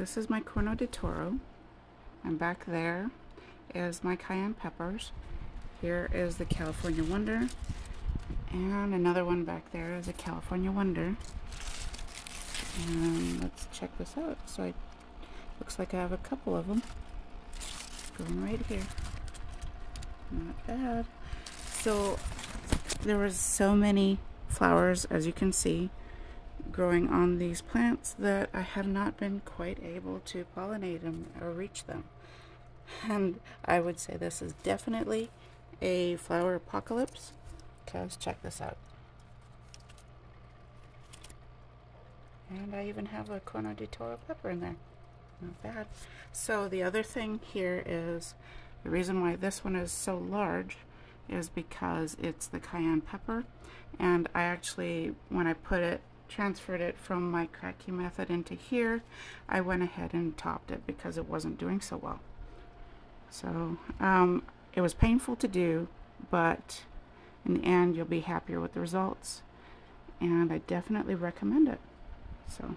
this is my Corno di Toro. And back there is my cayenne peppers. Here is the California Wonder. And another one back there is a California Wonder. And let's check this out. So I looks like I have a couple of them going right here. Not bad. So there was so many flowers, as you can see, growing on these plants that I have not been quite able to pollinate them or reach them. And I would say this is definitely a flower apocalypse. Okay, let's check this out. And I even have a Corno di Toro pepper in there. Not bad. So the other thing here is the reason why this one is so large is because it's the cayenne pepper and I actually when I put it transferred it from my Kratky method into here. I went ahead and topped it because it wasn't doing so well. So um, it was painful to do but in the end you'll be happier with the results. And I definitely recommend it. So